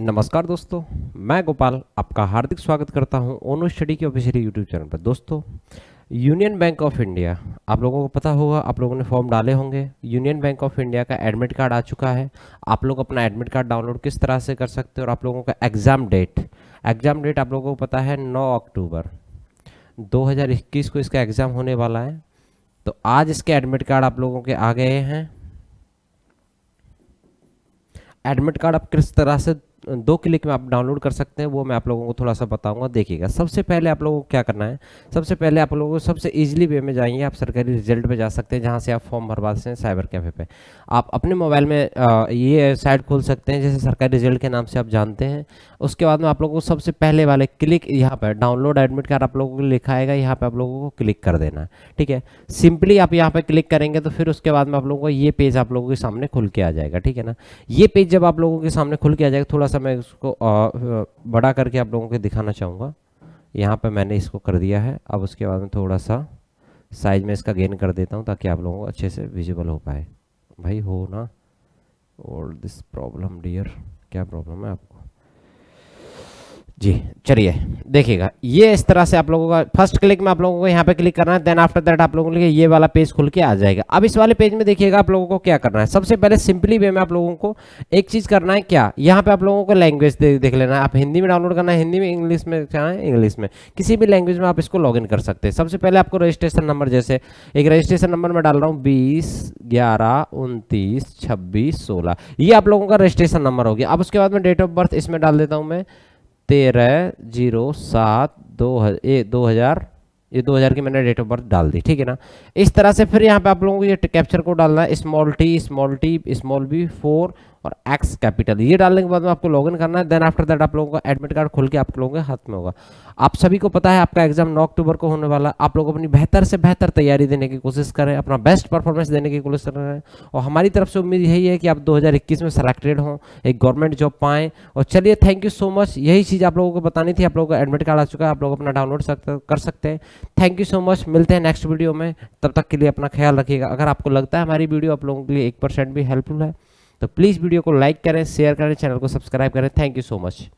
नमस्कार दोस्तों, मैं गोपाल आपका हार्दिक स्वागत करता हूँ ओनो स्टडी के ऑफिशियल यूट्यूब चैनल पर। दोस्तों यूनियन बैंक ऑफ़ इंडिया आप लोगों को पता होगा, आप लोगों ने फॉर्म डाले होंगे। यूनियन बैंक ऑफ़ इंडिया का एडमिट कार्ड आ चुका है। आप लोग अपना एडमिट कार्ड डाउनलोड किस तरह से कर सकते हैं और आप लोगों का एग्ज़ाम डेट एग्ज़ाम डेट आप लोगों को पता है नौ अक्टूबर। दो हज़ार इक्कीस को इसका एग्ज़ाम होने वाला है। तो आज इसके एडमिट कार्ड आप लोगों के आ गए हैं। एडमिट कार्ड आप किस तरह से दो क्लिक में आप डाउनलोड कर सकते हैं वो मैं आप लोगों को थोड़ा सा बताऊँगा देखिएगा। सबसे पहले आप लोगों को क्या करना है? सबसे पहले आप लोगों को सबसे इजीली वे में जाएँगे आप सरकारी रिज़ल्ट पे जा सकते हैं जहाँ से आप फॉर्म भरवा सकते हैं साइबर कैफ़े पे। आप अपने मोबाइल में आ, ये साइट खोल सकते हैं जैसे सरकारी रिज़ल्ट के नाम से आप जानते हैं। उसके बाद में आप लोगों को सबसे पहले वाले क्लिक यहाँ पर डाउनलोड एडमिट कार्ड आप लोगों को लिखा आएगा यहाँ पर आप लोगों को क्लिक कर देना है ठीक है? सिंपली आप यहाँ पर क्लिक करेंगे तो फिर उसके बाद में आप लोगों को ये पेज आप लोगों के सामने खुल के आ जाएगा ठीक है ना? ये पेज जब आप लोगों के सामने खुल के आ जाएगा थोड़ा सा मैं इसको बड़ा करके आप लोगों को दिखाना चाहूँगा। यहाँ पर मैंने इसको कर दिया है। अब उसके बाद में थोड़ा सा साइज़ में इसका गेन कर देता हूँ ताकि आप लोगों को अच्छे से विजिबल हो पाए। भाई हो ना? और दिस प्रॉब्लम डियर क्या प्रॉब्लम है आपको? जी चलिए देखिएगा। ये इस तरह से आप लोगों का फ़र्स्ट क्लिक में आप लोगों को यहाँ पे क्लिक करना है देन आफ्टर दैट आप लोगों को ये वाला पेज खुल के आ जाएगा। अब इस वाले पेज में देखिएगा आप लोगों को क्या करना है। सबसे पहले सिंपली वे में आप लोगों को एक चीज़ करना है क्या? यहाँ पे आप लोगों को लैंग्वेज दे, देख लेना है। आप हिंदी में डाउनलोड करना है हिंदी में इंग्लिश में क्या है इंग्लिश में। किसी भी लैंग्वेज में आप इसको लॉग कर सकते हैं। सबसे पहले आपको रजिस्ट्रेशन नंबर जैसे एक रजिस्ट्रेशन नंबर में डाल रहा हूँ बीस ग्यारह उनतीस छब्बीस सोलह। ये आप लोगों का रजिस्ट्रेशन नंबर हो गया। अब उसके बाद में डेट ऑफ़ बर्थ इसमें डाल देता हूँ मैं। तेरह, ज़ीरो, सात, दो ये दो हज़ार, ये 2000 की मैंने डेट ऑफ़ बर्थ डाल दी, ठीक है ना? इस तरह से फिर यहाँ पे आप लोगों को ये कैप्चर को डालना है small T small T small B four और एक्स कैपिटल ये डालने के बाद में आपको लॉगिन करना है देन आफ्टर दैट आप लोगों का एडमिट कार्ड खोल के आप लोगों के हाथ में होगा। आप सभी को पता है आपका एग्ज़ाम 9 अक्टूबर को होने वाला आप लोग अपनी बेहतर से बेहतर तैयारी देने की कोशिश करें अपना बेस्ट परफॉर्मेंस देने की कोशिश कर रहे हैं। और हमारी तरफ़ से उम्मीद यही है कि आप 2021 में सेलेक्टेड हों, एक गवर्नमेंट जॉब पाएँ। और चलिए थैंक यू सो मच यही चीज़ आप लोगों को बतानी थी, आप लोगों का एडमिट कार्ड आ चुका है, आप लोग अपना डाउनलोड कर सकते हैं। थैंक यू सो मच मिलते हैं नेक्स्ट वीडियो में। तब तक के लिए अपना ख्याल रखिएगा। अगर आपको लगता है हमारी वीडियो आप लोगों के लिए एक भी हेल्पफुल है तो प्लीज़ वीडियो को लाइक करें शेयर करें चैनल को सब्सक्राइब करें। Thank you so much